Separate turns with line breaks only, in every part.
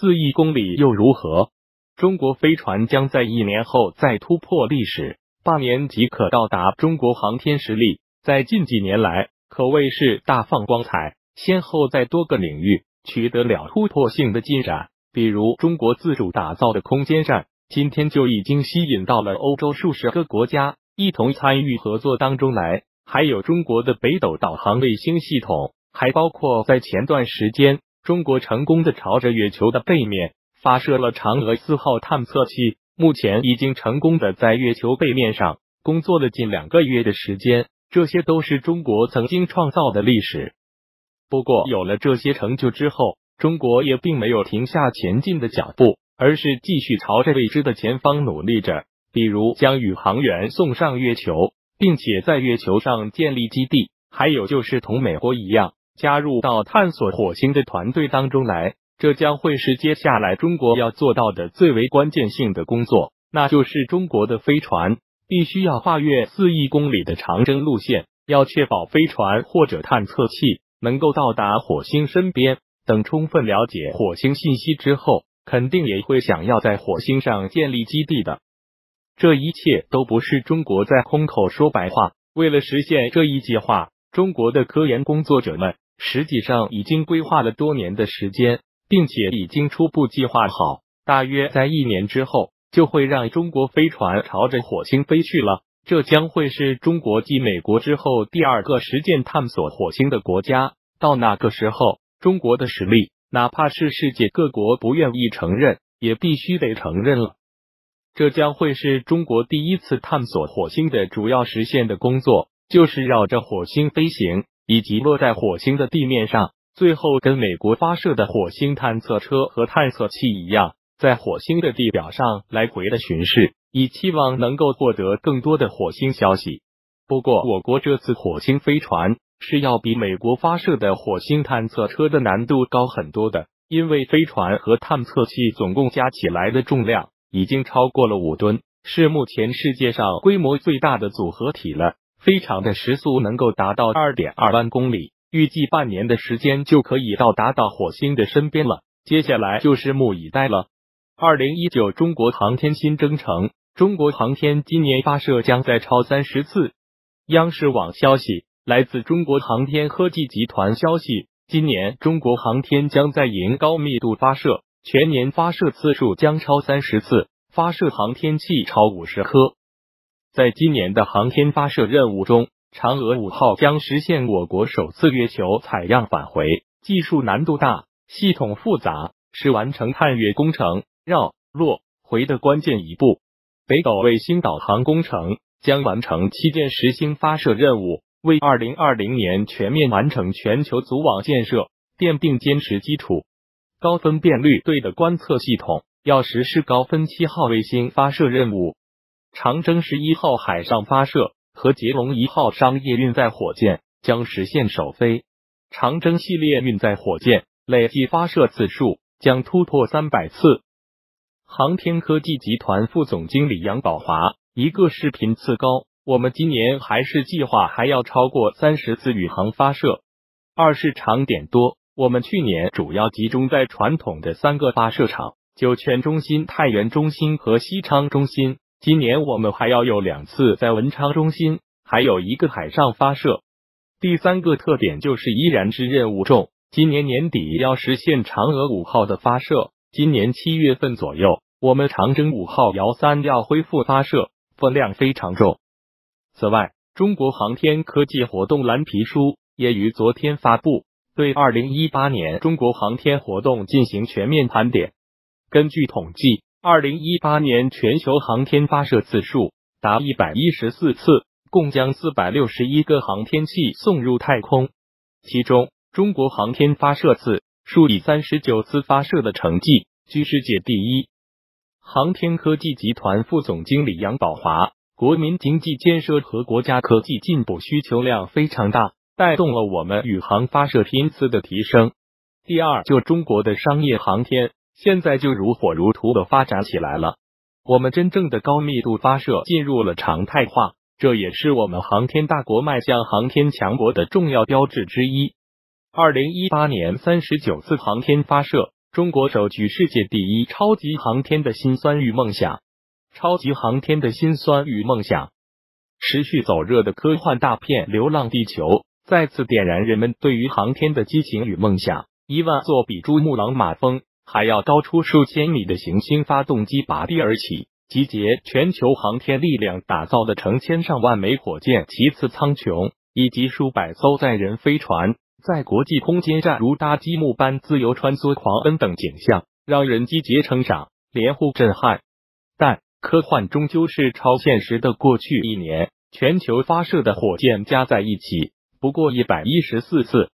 四亿公里又如何？中国飞船将在一年后再突破历史，八年即可到达。中国航天实力在近几年来可谓是大放光彩，先后在多个领域取得了突破性的进展。比如，中国自主打造的空间站，今天就已经吸引到了欧洲数十个国家一同参与合作当中来。还有中国的北斗导航卫星系统，还包括在前段时间，中国成功的朝着月球的背面发射了嫦娥四号探测器，目前已经成功的在月球背面上工作了近两个月的时间。这些都是中国曾经创造的历史。不过，有了这些成就之后，中国也并没有停下前进的脚步，而是继续朝着未知的前方努力着。比如，将宇航员送上月球。并且在月球上建立基地，还有就是同美国一样加入到探索火星的团队当中来，这将会是接下来中国要做到的最为关键性的工作，那就是中国的飞船必须要跨越四亿公里的长征路线，要确保飞船或者探测器能够到达火星身边。等充分了解火星信息之后，肯定也会想要在火星上建立基地的。这一切都不是中国在空口说白话。为了实现这一计划，中国的科研工作者们实际上已经规划了多年的时间，并且已经初步计划好，大约在一年之后就会让中国飞船朝着火星飞去了。这将会是中国继美国之后第二个实践探索火星的国家。到那个时候，中国的实力，哪怕是世界各国不愿意承认，也必须得承认了。这将会是中国第一次探索火星的主要实现的工作，就是绕着火星飞行，以及落在火星的地面上，最后跟美国发射的火星探测车和探测器一样，在火星的地表上来回的巡视，以期望能够获得更多的火星消息。不过，我国这次火星飞船是要比美国发射的火星探测车的难度高很多的，因为飞船和探测器总共加起来的重量。已经超过了五吨，是目前世界上规模最大的组合体了。飞船的时速能够达到二点二万公里，预计半年的时间就可以到达到火星的身边了。接下来就拭目以待了。二零一九中国航天新征程，中国航天今年发射将再超三十次。央视网消息，来自中国航天科技集团消息，今年中国航天将在迎高密度发射。全年发射次数将超三十次，发射航天器超五十颗。在今年的航天发射任务中，嫦娥五号将实现我国首次月球采样返回，技术难度大，系统复杂，是完成探月工程绕落回的关键一步。北斗卫星导航工程将完成七件实星发射任务，为二零二零年全面完成全球组网建设奠定坚实基础。高分辨率对的观测系统要实施高分七号卫星发射任务，长征十一号海上发射和捷龙一号商业运载火箭将实现首飞，长征系列运载火箭累计发射次数将突破三百次。航天科技集团副总经理杨宝华一个视频次高，我们今年还是计划还要超过三十次宇航发射。二是长点多。我们去年主要集中在传统的三个发射场：酒泉中心、太原中心和西昌中心。今年我们还要有两次在文昌中心，还有一个海上发射。第三个特点就是依然是任务重，今年年底要实现嫦娥五号的发射。今年七月份左右，我们长征五号遥三要恢复发射，分量非常重。此外，中国航天科技活动蓝皮书也于昨天发布。对二零一八年中国航天活动进行全面盘点。根据统计，二零一八年全球航天发射次数达一百一十四次，共将四百六十一个航天器送入太空。其中，中国航天发射次数以三十九次发射的成绩居世界第一。航天科技集团副总经理杨宝华：国民经济建设和国家科技进步需求量非常大。带动了我们宇航发射频次的提升。第二，就中国的商业航天，现在就如火如荼的发展起来了。我们真正的高密度发射进入了常态化，这也是我们航天大国迈向航天强国的重要标志之一。二零一八年三十九次航天发射，中国首举世界第一超级航天的辛酸与梦想。超级航天的辛酸与梦想，持续走热的科幻大片《流浪地球》再次点燃人们对于航天的激情与梦想。一万座比珠穆朗玛峰还要高出数千米的行星发动机拔地而起，集结全球航天力量打造的成千上万枚火箭其次苍穹，以及数百艘载人飞船在国际空间站如搭积木般自由穿梭狂奔等景象，让人击节成长，连呼震撼。但科幻终究是超现实的。过去一年，全球发射的火箭加在一起不过一百一十四次。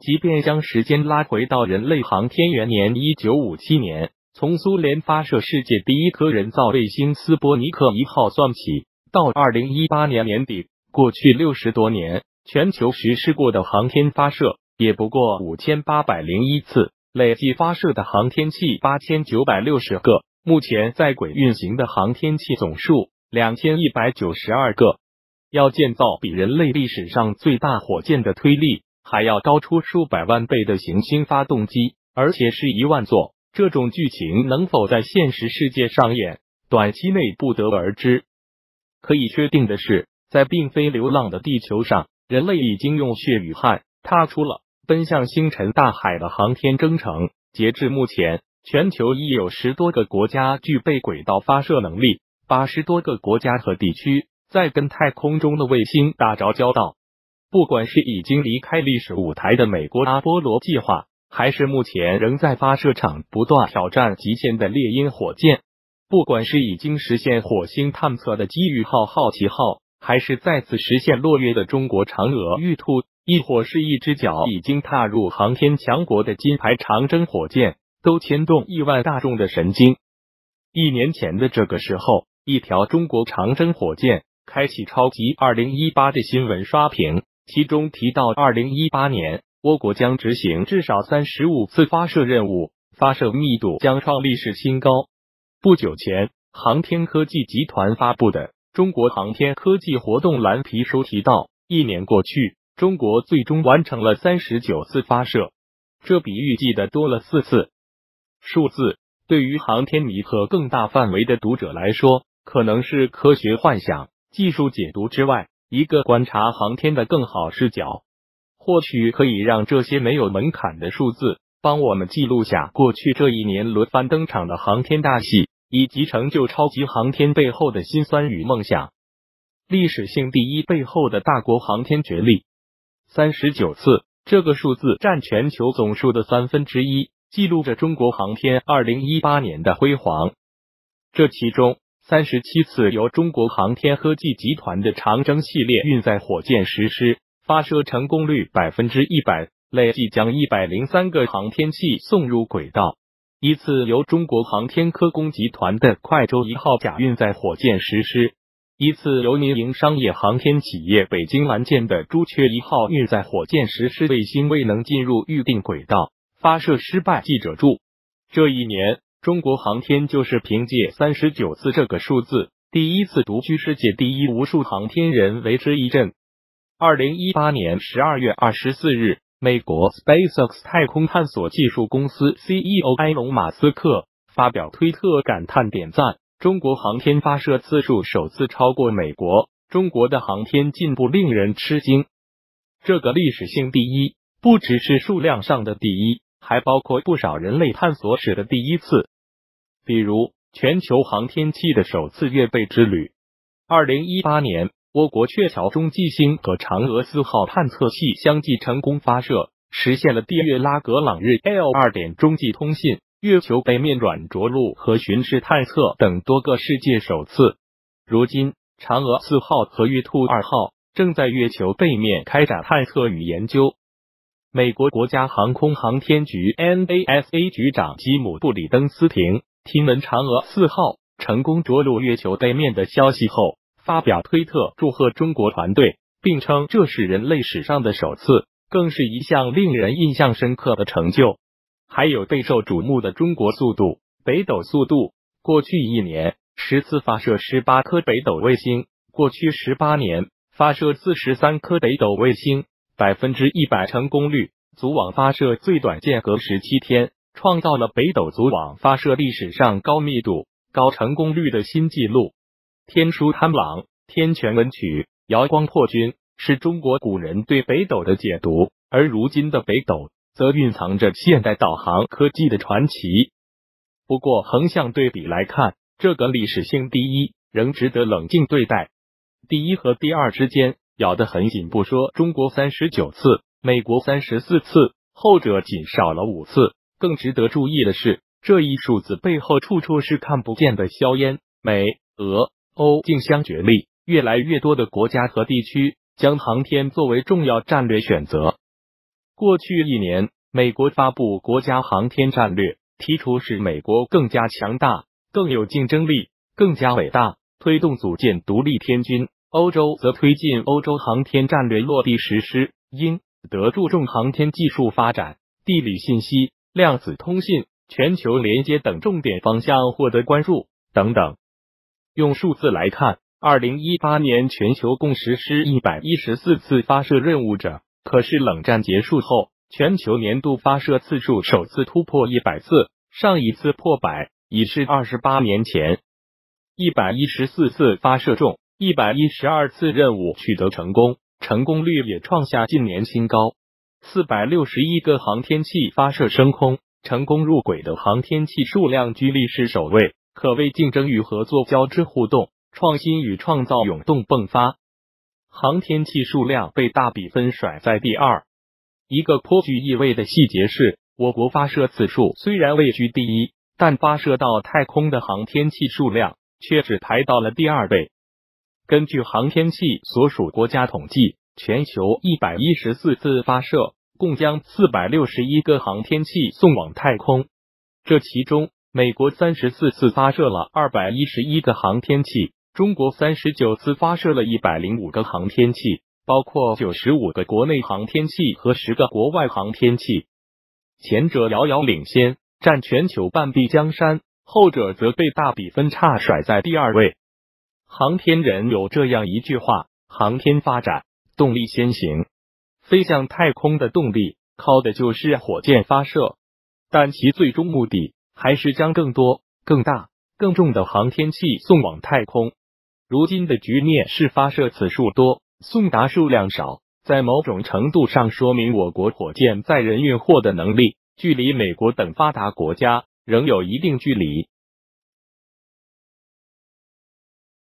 即便将时间拉回到人类航天元年一九五七年，从苏联发射世界第一颗人造卫星斯波尼克一号算起，到二零一八年年底，过去六十多年，全球实施过的航天发射也不过五千八百零一次，累计发射的航天器八千九百六十个。目前在轨运行的航天器总数两千一百九十二个，要建造比人类历史上最大火箭的推力还要高出数百万倍的行星发动机，而且是一万座。这种剧情能否在现实世界上演，短期内不得而知。可以确定的是，在并非流浪的地球上，人类已经用血与汗踏出了奔向星辰大海的航天征程。截至目前。全球已有十多个国家具备轨道发射能力，八十多个国家和地区在跟太空中的卫星打着交道。不管是已经离开历史舞台的美国阿波罗计划，还是目前仍在发射场不断挑战极限的猎鹰火箭；不管是已经实现火星探测的机遇号好奇号，还是再次实现落月的中国嫦娥玉兔，亦或是一只脚已经踏入航天强国的金牌长征火箭。都牵动亿万大众的神经。一年前的这个时候，一条中国长征火箭开启超级二零一八的新闻刷屏，其中提到二零一八年我国将执行至少三十五次发射任务，发射密度将创历史新高。不久前，航天科技集团发布的《中国航天科技活动蓝皮书》提到，一年过去，中国最终完成了三十九次发射，这比预计的多了四次。数字对于航天迷和更大范围的读者来说，可能是科学幻想、技术解读之外一个观察航天的更好视角。或许可以让这些没有门槛的数字帮我们记录下过去这一年轮番登场的航天大戏，以及成就超级航天背后的辛酸与梦想。历史性第一背后的大国航天角力，三十九次，这个数字占全球总数的三分之一。记录着中国航天二零一八年的辉煌，这其中三十七次由中国航天科技集团的长征系列运载火箭实施，发射成功率百分之一百，累计将一百零三个航天器送入轨道；一次由中国航天科工集团的快舟一号甲运载火箭实施；一次由民营商业航天企业北京蓝箭的朱雀一号运载火箭实施，卫星未能进入预定轨道。发射失败。记者注：这一年，中国航天就是凭借三十九次这个数字，第一次独居世界第一，无数航天人为之一振。二零一八年十二月二十四日，美国 SpaceX 太空探索技术公司 CEO 埃隆·马斯克发表推特感叹点赞：中国航天发射次数首次超过美国，中国的航天进步令人吃惊。这个历史性第一，不只是数量上的第一。还包括不少人类探索史的第一次，比如全球航天器的首次月背之旅。二零一八年，我国鹊桥中继星和嫦娥四号探测器相继成功发射，实现了地月拉格朗日 L 二点中继通信、月球背面软着陆和巡视探测等多个世界首次。如今，嫦娥四号和玉兔二号正在月球背面开展探测与研究。美国国家航空航天局 NASA 局长吉姆·布里登斯廷听闻嫦娥四号成功着陆月球背面的消息后，发表推特祝贺中国团队，并称这是人类史上的首次，更是一项令人印象深刻的成就。还有备受瞩目的中国速度北斗速度，过去一年十次发射十八颗北斗卫星，过去十八年发射四十三颗北斗卫星。百分之一百成功率，组网发射最短间隔十七天，创造了北斗组网发射历史上高密度、高成功率的新纪录。天书贪狼、天权文曲、瑶光破军是中国古人对北斗的解读，而如今的北斗则蕴藏着现代导航科技的传奇。不过，横向对比来看，这个历史性第一仍值得冷静对待。第一和第二之间咬得很紧，不说中国三十九次，美国三十四次，后者仅少了五次。更值得注意的是，这一数字背后处处是看不见的硝烟。美、俄、欧竞相角力，越来越多的国家和地区将航天作为重要战略选择。过去一年，美国发布国家航天战略，提出使美国更加强大、更有竞争力、更加伟大，推动组建独立天军。欧洲则推进欧洲航天战略落地实施，英德注重航天技术发展、地理信息、量子通信、全球连接等重点方向获得关注等等。用数字来看，二零一八年全球共实施一百一十四次发射任务者，可是冷战结束后，全球年度发射次数首次突破一百次，上一次破百已是二十八年前。一百一十四次发射中。一百一十二次任务取得成功，成功率也创下近年新高。四百六十一个航天器发射升空，成功入轨的航天器数量居历史首位，可谓竞争与合作交织互动，创新与创造涌动迸发。航天器数量被大比分甩在第二。一个颇具意味的细节是，我国发射次数虽然位居第一，但发射到太空的航天器数量却只排到了第二位。根据航天器所属国家统计，全球一百一十四次发射，共将四百六十一个航天器送往太空。这其中，美国三十四次发射了二百一十一个航天器，中国三十九次发射了一百零五个航天器，包括九十五个国内航天器和十个国外航天器。前者遥遥领先，占全球半壁江山；后者则被大比分差甩在第二位。航天人有这样一句话：航天发展，动力先行。飞向太空的动力靠的就是火箭发射，但其最终目的还是将更多、更大、更重的航天器送往太空。如今的局面是发射次数多，送达数量少，在某种程度上说明我国火箭载人运货的能力距离美国等发达国家仍有一定距离。